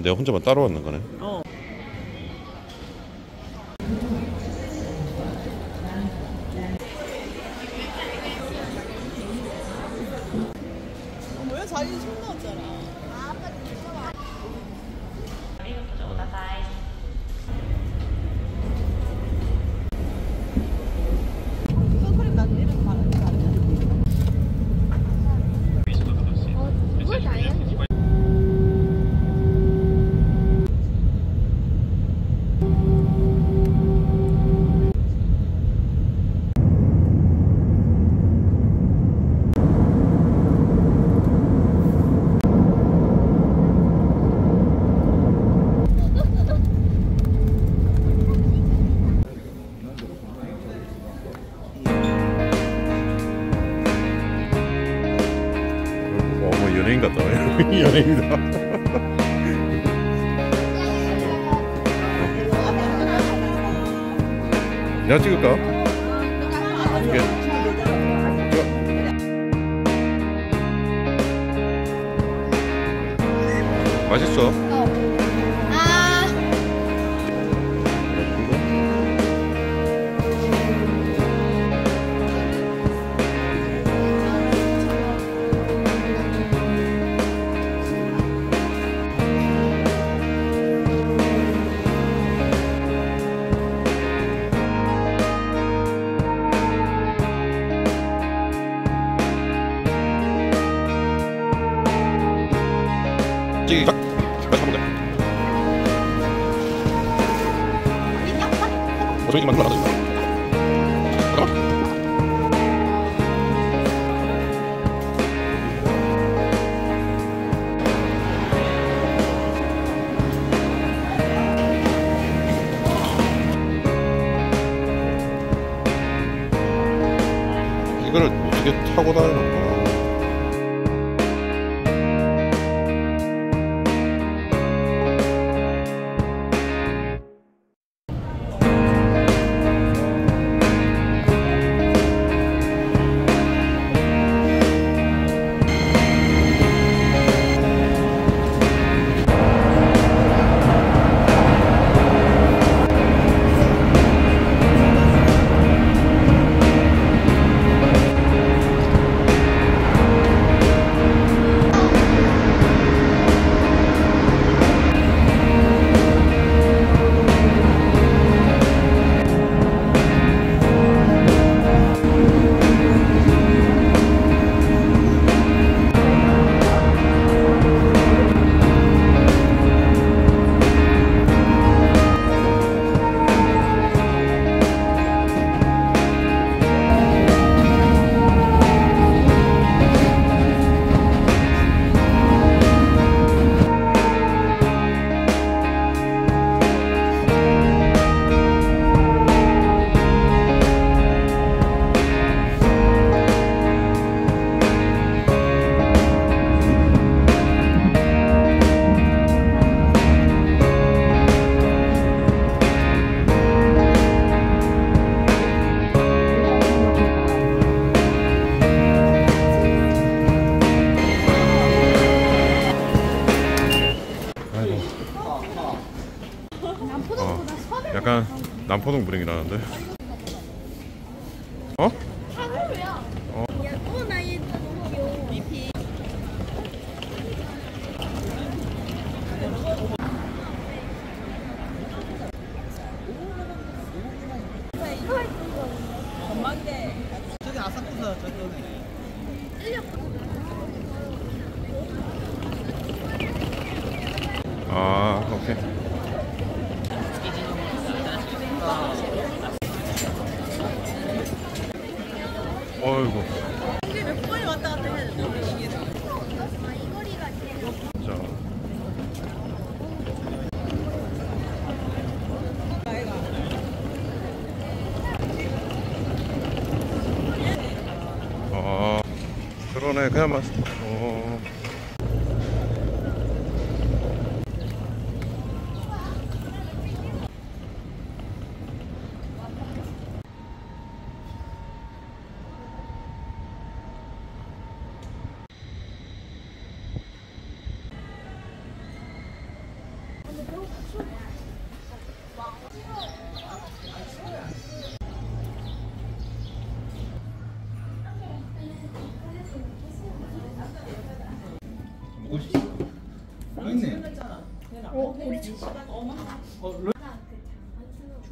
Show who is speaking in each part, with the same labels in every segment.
Speaker 1: 내가 혼자만 따로 왔는 거네.
Speaker 2: 어. 어,
Speaker 1: 맛있어. 어떻게 만들어 놔? 잠깐만. 이거를 어떻게 타고 다니는
Speaker 3: 남포동
Speaker 1: 나는데. 어?
Speaker 2: 아,
Speaker 1: 오케이. 어이구.
Speaker 2: 이게 몇 번이 왔다 갔다 해야
Speaker 3: 제일
Speaker 1: 자. 아, 그러네. 그냥 맛. 어.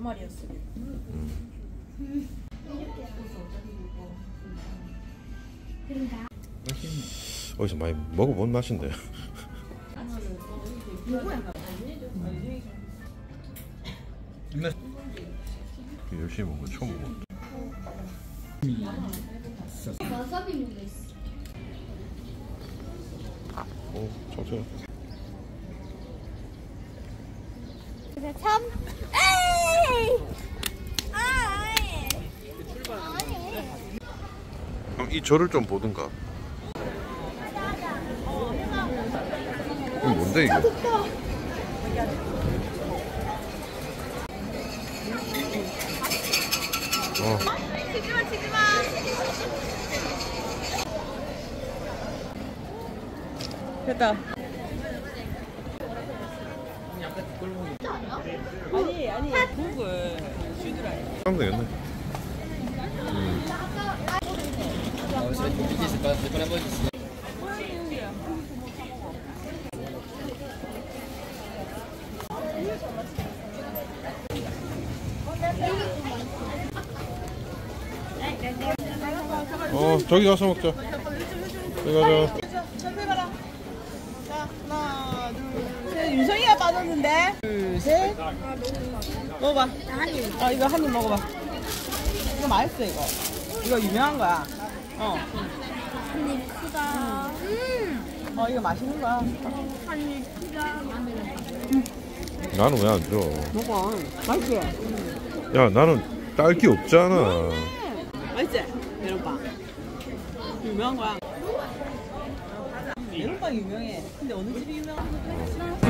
Speaker 2: 주말이었어.
Speaker 1: 어디서 많이 먹어본 맛인데. 열심히 먹은 거 처음 먹어.
Speaker 3: 와사비 묻어 있어.
Speaker 1: 오, 천천히.
Speaker 3: 근데 참. 에이! 아.
Speaker 1: 그럼 이 절을 좀 보든가. 이거 뭔데 이거? 어,
Speaker 2: 치지마 치지마. 됐다. 아니 아니 구글 슈드라.
Speaker 1: 하면 되겠네. 어, 저기 가서 먹자. 저기 가자.
Speaker 2: 천천히 가라. 자 하나 둘 셋. 윤성이가 빠졌는데. 둘 셋. 먹어봐. 어 이거 한 입 먹어봐. 이거 맛있어 이거. 이거 유명한 거야. 어.
Speaker 3: 한입 크다. 음.
Speaker 2: 어 이거 맛있는 거야.
Speaker 3: 한입 크다.
Speaker 1: 나는 왜 안 줘?
Speaker 2: 먹어. 맛있지?
Speaker 1: 야, 나는 딸기 없잖아.
Speaker 2: 맛있지? 유명한 거야. 메론빵이 유명해. 근데 어느 집이 유명한 거야?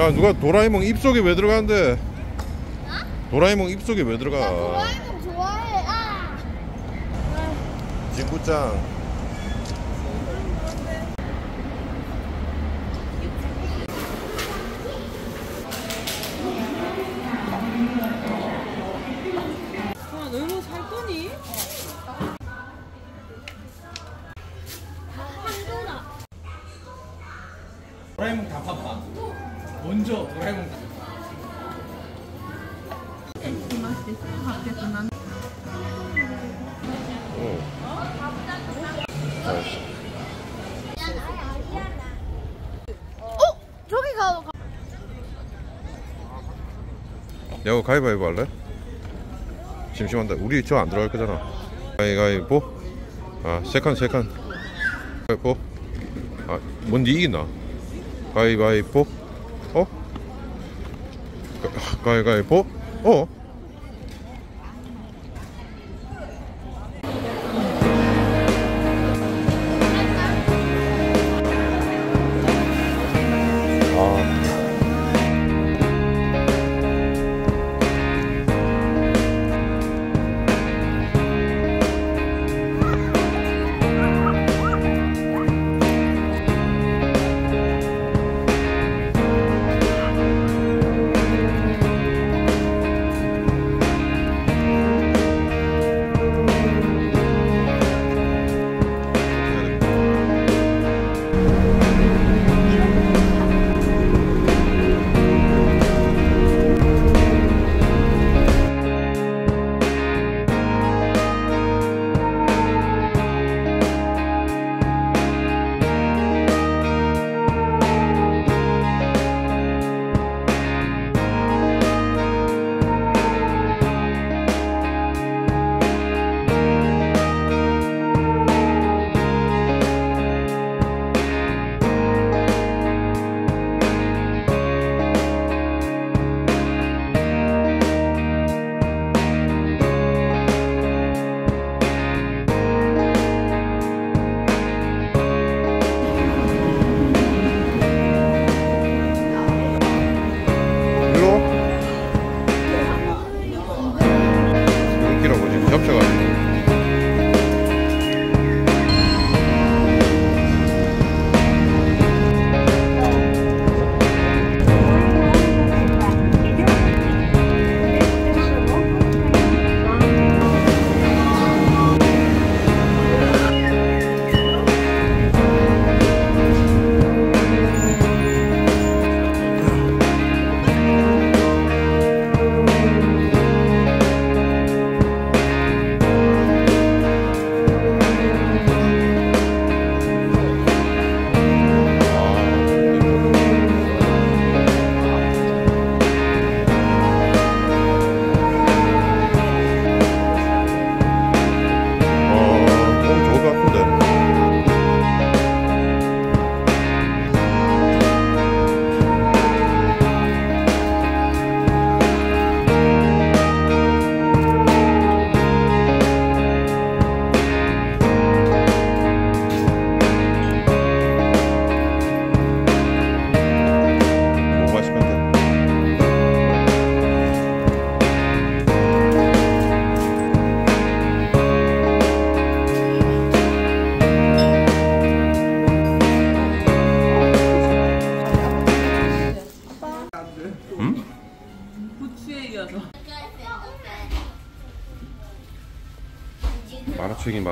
Speaker 1: 야 누가 도라에몽 입속에 왜 들어가는데? 도라에몽 입속에 왜 들어가?
Speaker 3: 도라에몽 좋아해. 아.
Speaker 1: 진구짱.
Speaker 2: 먼저 도라에몽.
Speaker 1: 알았어.
Speaker 3: 저기 가.
Speaker 1: 야구 가위바위보 할래? 심심한데 우리 저 안 들어갈 거잖아 가위가위보 아 세컨 세컨 가위보 아 뭔지 이기나 가위바위보 어? 가- 가위가위보 어?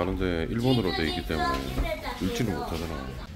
Speaker 1: 많은데 일본어로 돼 있기 때문에 읽지를 못하잖아.